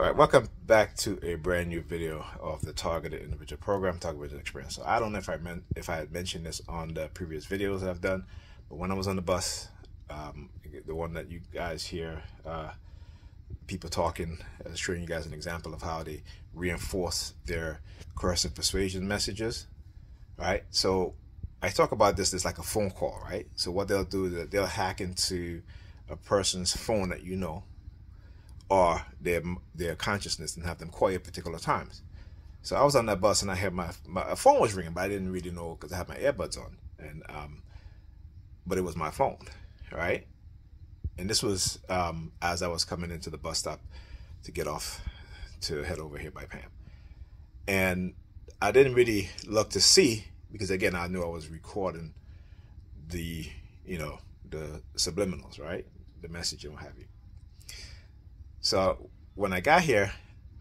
All right, welcome back to a brand new video of the Targeted Individual Program, Targeted Experience. So I don't know if I meant if I had mentioned this on the previous videos that I've done, but when I was on the bus, um, the one that you guys hear uh, people talking, uh, showing you guys an example of how they reinforce their coercive persuasion messages, right? So I talk about this as like a phone call, right? So what they'll do is they'll hack into a person's phone that you know or their their consciousness and have them you at particular times. So I was on that bus and I had my my phone was ringing, but I didn't really know because I had my earbuds on, and um, but it was my phone, right? And this was um, as I was coming into the bus stop to get off to head over here by Pam, and I didn't really look to see because again I knew I was recording the you know the subliminals, right? The message and what have you. So when I got here,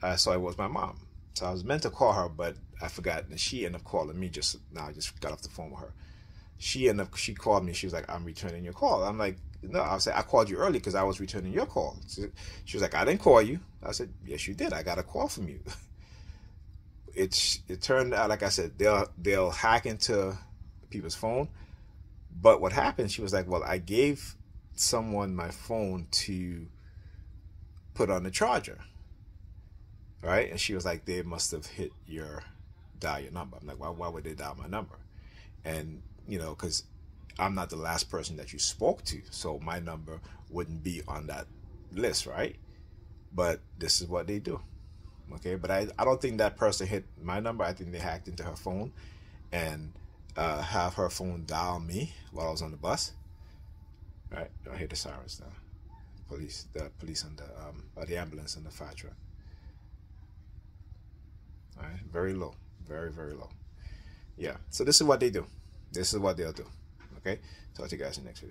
I saw it was my mom. So I was meant to call her, but I forgot, and she ended up calling me. Just now, I just got off the phone with her. She ended up, she called me. She was like, "I'm returning your call." I'm like, "No," I said, "I called you early because I was returning your call." She was like, "I didn't call you." I said, "Yes, you did. I got a call from you." It's it turned out like I said, they'll they'll hack into people's phone. But what happened? She was like, "Well, I gave someone my phone to." Put on the charger. Right? And she was like, they must have hit your dial your number. I'm like, why, why would they dial my number? And, you know, because I'm not the last person that you spoke to. So my number wouldn't be on that list, right? But this is what they do. Okay. But I, I don't think that person hit my number. I think they hacked into her phone and uh, have her phone dial me while I was on the bus. Right. I hear the sirens now police, the police and the um, the ambulance and the fire truck. All right, very low, very very low. Yeah, so this is what they do. This is what they'll do. Okay, talk to you guys in the next video.